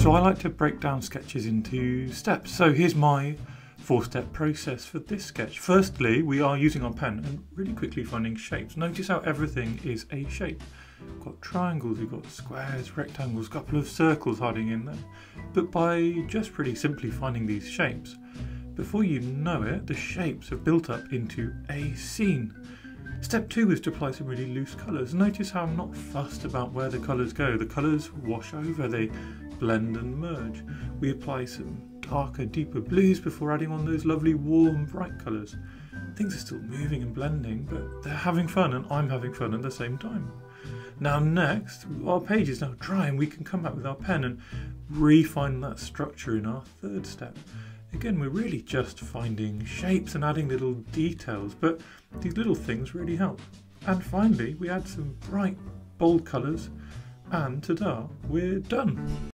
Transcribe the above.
So I like to break down sketches into steps. So here's my four step process for this sketch. Firstly, we are using our pen and really quickly finding shapes. Notice how everything is a shape. We've got triangles, we've got squares, rectangles, a couple of circles hiding in there. But by just pretty simply finding these shapes, before you know it, the shapes have built up into a scene. Step two is to apply some really loose colours. Notice how I'm not fussed about where the colours go. The colours wash over, they blend and merge. We apply some darker, deeper blues before adding on those lovely warm, bright colours. Things are still moving and blending, but they're having fun and I'm having fun at the same time. Now next, our page is now dry and we can come back with our pen and refine that structure in our third step. Again, we're really just finding shapes and adding little details, but these little things really help. And finally, we add some bright, bold colours, and ta-da, we're done.